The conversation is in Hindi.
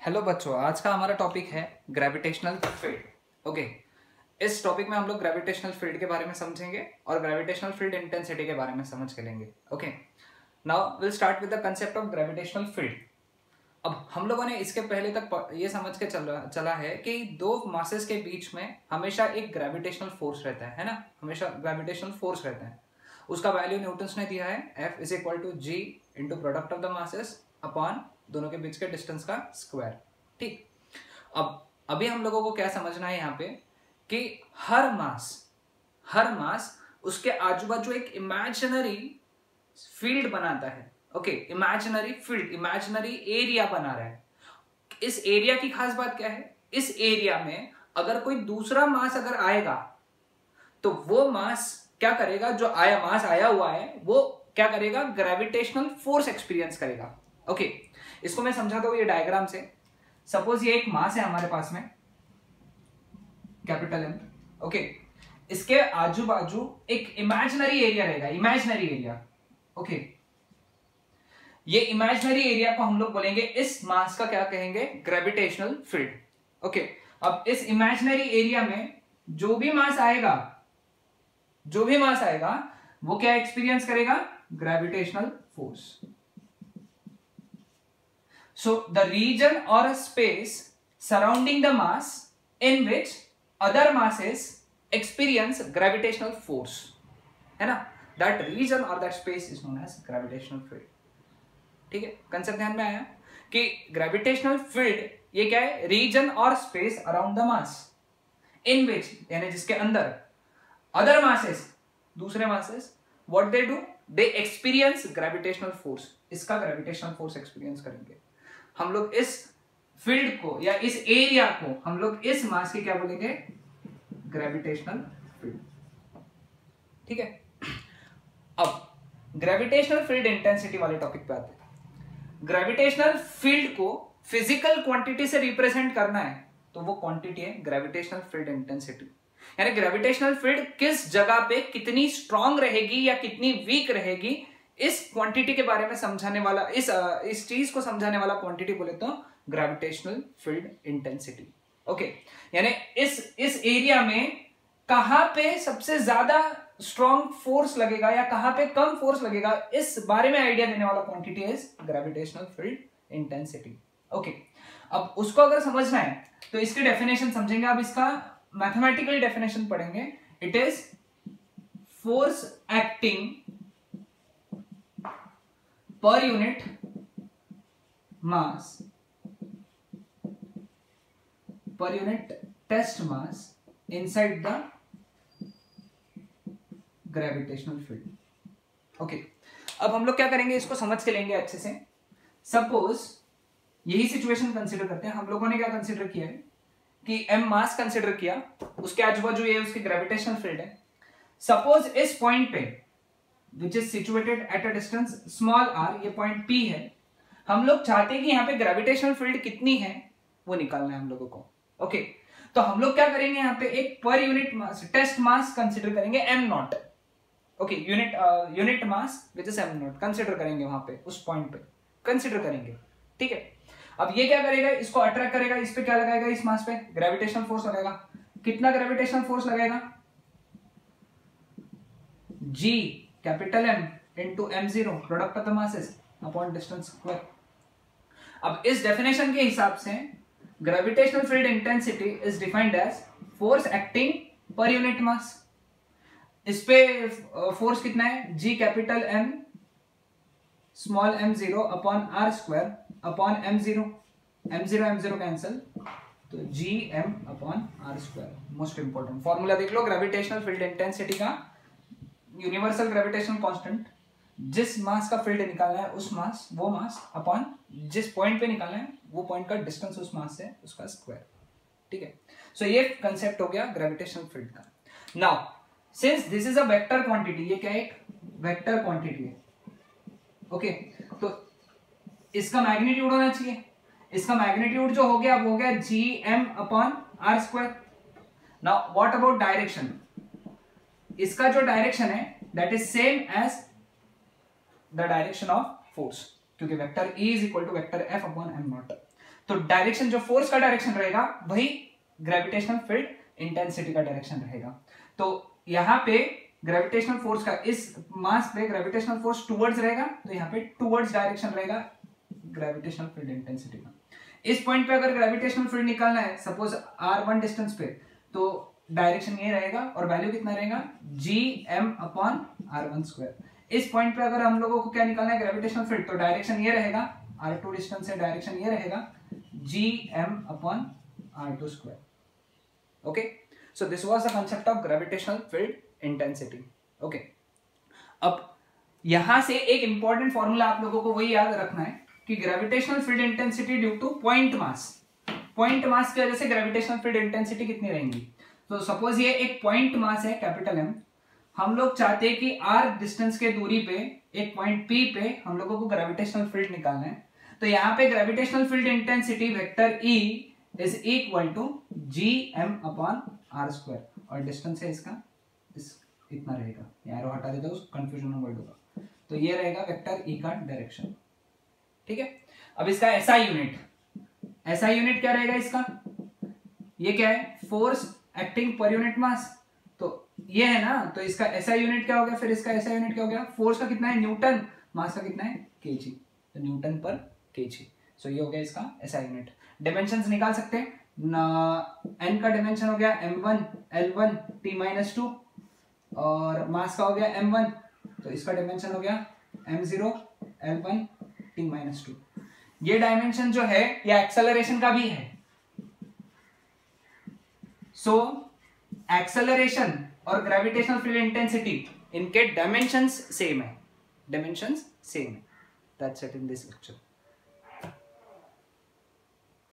हेलो बच्चों, आज का हमारा टॉपिक है ग्रेविटेशनल फ़ील्ड ओके इस टॉपिक में हम लोग ग्रेविटेशनल फ़ील्ड के बारे में समझेंगे और ग्रेविटेशनल फ़ील्ड इंटेंसिटी के बारे में समझ के लेंगे. Okay now will start with the concept of gravitational field अब हम लोगों ने इसके पहले तक ये समझ के चल, चला है कि दो मासेस के बीच में हमेशा एक ग्रेविटेशनल फोर्स रहता है है ना? हमेशा ग्रेविटेशनल फोर्स रहता है. उसका वैल्यू न्यूटन्स ने दिया है F is equal to G into product of the masses upon दोनों के बीच के डिस्टेंस का स्क्वायर ठीक? अब, अभी हम लोगों को क्या समझना है यहाँ पे कि हर मास हर मास उसके आजू बाजू एक इमेजिनरी फ़ील्ड बनाता है। Okay imaginary field imaginary area बना रहा है। इस एरिया की खास बात क्या है? इस एरिया में अगर कोई दूसरा मास अगर आएगा तो वो मास क्या करेगा? जो आया मास आया हुआ है, वो क्या करेगा? ग्रेविटेशनल फोर्स एक्सपीरियंस करेगा। ओके okay, इसको मैं समझाता हूँ ये डायग्राम से। सपोज़ ये एक मास है हमारे पास में कैपिटल एम ओके इसके आजू बाजू एक इमेजिनरी एरिया रहेगा इमेजनरी एरिया ओके ये इमेजिनरी एरिया को हम लोग बोलेंगे इस मास का क्या कहेंगे? ग्रेविटेशनल फ़ील्ड ओके अब इस इमेजनरी एरिया में जो भी मास आएगा जो भी मास आएगा वो क्या एक्सपीरियंस करेगा? Gravitational force So the region or a space surrounding the mass in which other masses experience gravitational force है ना that region or that space is known as gravitational field ठीक है कंसेप्ट ध्यान में आया कि ग्रेविटेशनल फ़ील्ड ये क्या है रीजन और space around the mass in which यानी जिसके अंदर अदर मासेस दूसरे masses what they do they experience gravitational force इसका ग्रेविटेशनल फोर्स एक्सपीरियंस करेंगे हम लोग इस फ़ील्ड को या इस एरिया को हम लोग इस मास के क्या बोलेंगे? ग्रेविटेशनल फ़ील्ड ठीक है? अब ग्रेविटेशनल फ़ील्ड इंटेंसिटी वाले टॉपिक पे आते हैं। ग्रेविटेशनल फ़ील्ड को फ़िज़िकल क्वांटिटी से रिप्रेजेंट करना है तो वो क्वांटिटी है ग्रेविटेशनल फ़ील्ड इंटेंसिटी यानी ग्रेविटेशनल फ़ील्ड किस जगह पे कितनी स्ट्रांग रहेगी या कितनी वीक रहेगी इस क्वांटिटी के बारे में समझाने वाला, इस इस चीज़ को समझाने वाला क्वांटिटी बोले तो ग्रेविटेशनल फ़ील्ड इंटेंसिटी ओके यानी इस इस एरिया में कहाँ पे सबसे ज़्यादा स्ट्रॉन्ग फोर्स लगेगा या कहाँ पे कम फोर्स लगेगा, इस बारे में आइडिया देने वाला quantity is gravitational field intensity okay अब उसको अगर समझना है तो इसकी डेफिनेशन समझेंगे अब इसका। मैथमेटिकल डेफिनेशन पढ़ेंगे. It is force acting per unit mass. Per unit test mass inside the gravitational field okay अब हम लोग क्या करेंगे? इसको समझ के लेंगे अच्छे से. सपोज़ यही सिचुएशन कंसिडर करते हैं. हम लोगों ने क्या कंसिडर किया है? कि एम मास कंसिडर किया. उसके आजू बाजू ये उसकी ग्रेविटेशनल फ़ील्ड है. सपोज़ इस पॉइंट पे which is situated at a distance small r ये पॉइंट पी है। हम लोग चाहते हैं कि यहाँ पे ग्रेविटेशनल फ़ील्ड कितनी है, वो निकालना है हम लोगों को। ओके. तो हम लोग क्या करेंगे यहाँ पे एक per unit mass test mass consider करेंगे m naught okay unit unit mass which is m naught consider करेंगे वहाँ पे, उस पॉइंट पे। कंसिडर करेंगे। ठीक है? अब ये क्या करेगा? इसको अट्रैक्ट करेगा। इस पे क्या लगाएगा? इस मास पे ग्रेविटेशन फोर्स लगाएगा। कितना ग्रेविटेशन फोर्स लगेगा G capital M into m0 product of the masses upon distance square अब इस डेफिनेशन के हिसाब से gravitational field intensity is defined as force acting per unit mass इस पे फोर्स कितना है? G capital M small m zero upon r square upon m zero m zero m zero cancel तो G M upon r square most important formula देख लो ग्रेविटेशनल फ़ील्ड इंटेंसिटी का यूनिवर्सल ग्रेविटेशन कांस्टेंट जिस मास का फ़ील्ड निकालना है, उस मास वो मास अपॉन जिस पॉइंट पे निकालना है, वो पॉइंट का डिस्टेंस उस मास से, उसका स्क्वायर ठीक है? सो ये कंसेप्ट हो गया ग्रेविटेशनल फ़ील्ड का। Now since this is a vector quantity ये क्या एक वेक्टर क्वांटिटी है? ओके तो इसका मैग्नीट्यूड होना चाहिए। इसका मैग्नीट्यूड जो हो गया, वो हो गया G M upon r square now what about direction इसका जो डायरेक्शन है that is same as the direction of force क्योंकि vector E is equal to vector F upon m naught तो डायरेक्शन जो फोर्स का डायरेक्शन रहेगा, वही ग्रेविटेशनल फ़ील्ड इंटेंसिटी का डायरेक्शन रहेगा. तो यहाँ पे ग्रेविटेशनल फोर्स का, इस मास पे ग्रेविटेशनल फोर्स टुवर्ड्स रहेगा तो यहाँ पे टुवर्ड्स डायरेक्शन रहेगा ग्रेविटेशनल फ़ील्ड इंटेंसिटी का. इस पॉइंट पे अगर ग्रेविटेशनल फ़ील्ड निकालना है सपोज़ आर वन डिस्टेंस पे तो डायरेक्शन ये रहेगा और वैल्यू कितना रहेगा? G M upon r one square इस पॉइंट पे अगर हम लोगों को क्या निकालना है? ग्रेविटेशनल फ़ील्ड तो डायरेक्शन ये रहेगा आर टू डिस्टेंस से डायरेक्शन ये रहेगा G M upon r two square okay so this was the concept of gravitational field intensity okay अब, यहाँ से एक इंपॉर्टेंट फॉर्मूला आप लोगों को वही याद रखना है कि gravitational field intensity due to point mass point mass की वजह से ग्रेविटेशनल फ़ील्ड इंटेंसिटी कितनी रहेंगी? तो सपोज़ ये एक पॉइंट मास है कैपिटल एम हम लोग चाहते हैं कि आर डिस्टेंस के दूरी पे, एक पॉइंट पी पे हम लोगों को ग्रेविटेशनल फ़ील्ड निकालना है। तो यहाँ पे gravitational field intensity vector E is equal to G M upon r square और डिस्टेंस है इसका, इस इतना रहेगा। एरो हटा देता हूँ कंफ्यूजन वर्ड होगा तो ये रहेगा वेक्टर ई का डायरेक्शन ठीक है? अब इसका ऐसा यूनिट ऐसा यूनिट क्या रहेगा इसका? ये क्या है? Force acting per unit mass तो ये है ना तो इसका ऐसा यूनिट क्या हो गया, फिर इसका ऐसा यूनिट क्या हो गया? फोर्स का कितना है? न्यूटन मास का कितना है? केजी तो न्यूटन पर केजी सो ये हो गया इसका ऐसा यूनिट डिमेंशन निकाल सकते हैं। एन का डिमेंशन हो गया M one L one T minus two और मास का हो गया एम वन तो इसका डिमेंशन हो गया M zero L one T minus two ये डायमेंशन जो है, ये एक्सेलरेशन का भी है। सो एक्सेलरेशन और ग्रेविटेशनल फ़ील्ड इंटेंसिटी इनके डायमेंशन सेम है डायमेंशन सेम है that's it in this lecture